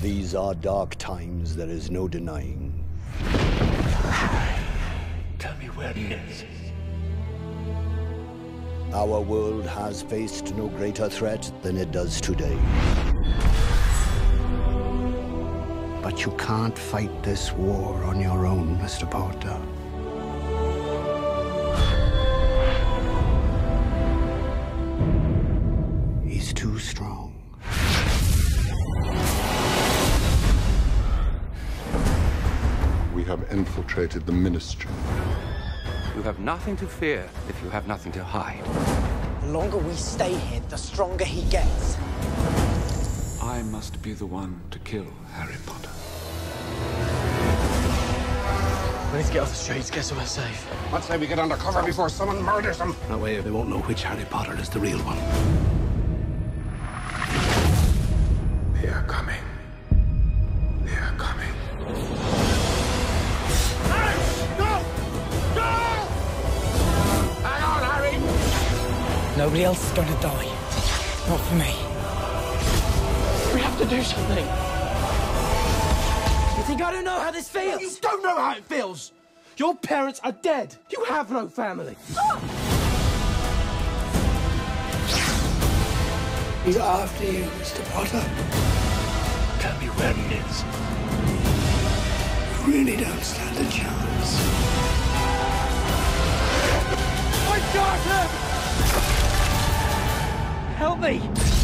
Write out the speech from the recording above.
These are dark times, there is no denying. Tell me where he is. Our world has faced no greater threat than it does today. But you can't fight this war on your own, Mr. Potter. He's too strong. Have infiltrated the ministry. You have nothing to fear if you have nothing to hide. The longer we stay here, the stronger he gets. I must be the one to kill Harry Potter. We need to get off the streets, get somewhere safe. I'd say we get undercover before someone murders him. That way they won't know which Harry Potter is the real one. Nobody else is gonna die. Not for me. We have to do something. You think I don't know how this feels? You don't know how it feels! Your parents are dead! You have no family! He's after you, Mr. Potter. Tell me where he is. You really don't stand a chance. I got him! Help me!